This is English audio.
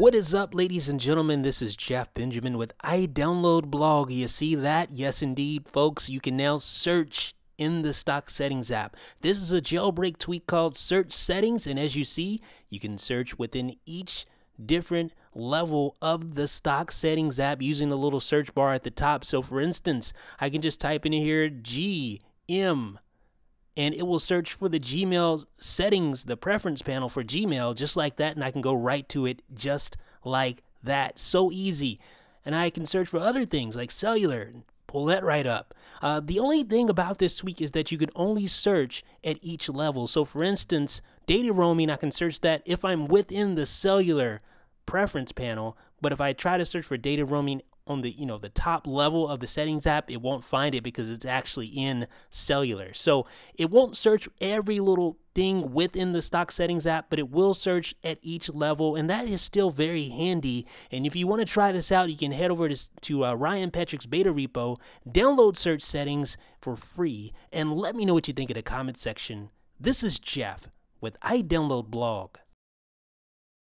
What is up, ladies and gentlemen? This is Jeff Benjamin with iDownload Blog. You see that? Yes, indeed, folks. You can now search in the stock settings app. This is a jailbreak tweak called Search Settings, and as you see, you can search within each different level of the stock settings app using the little search bar at the top. So, for instance, I can just type in here G M and it will search for the Gmail settings, the preference panel for Gmail, just like that, and I can go right to it just like that. So easy. And I can search for other things like cellular, pull that right up. Uh, the only thing about this tweak is that you can only search at each level. So, for instance, data roaming, I can search that if I'm within the cellular preference panel, but if I try to search for data roaming on the you know the top level of the settings app it won't find it because it's actually in cellular. So it won't search every little thing within the stock settings app but it will search at each level and that is still very handy. And if you want to try this out you can head over to, to uh, ryan Petrich's beta repo download search settings for free and let me know what you think in the comment section. This is jeff with idownload blog